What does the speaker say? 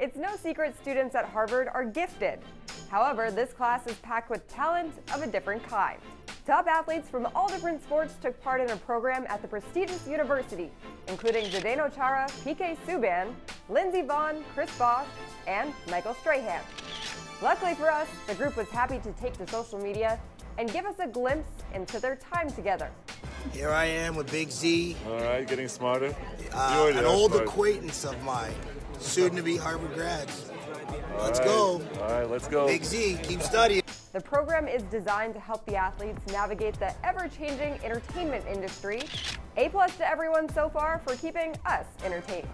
It's no secret students at Harvard are gifted. However, this class is packed with talent of a different kind. Top athletes from all different sports took part in a program at the prestigious university, including Zdeno Chara, PK Subban, Lindsey Vonn, Chris Bosh, and Michael Strahan. Luckily for us, the group was happy to take to social media and give us a glimpse into their time together. Here I am with Big Z. All right, getting smarter. Uh, an old smart. acquaintance of mine, soon to be Harvard grads. All let's right. go. All right, let's go. Big Z, keep studying. The program is designed to help the athletes navigate the ever-changing entertainment industry. A plus to everyone so far for keeping us entertained.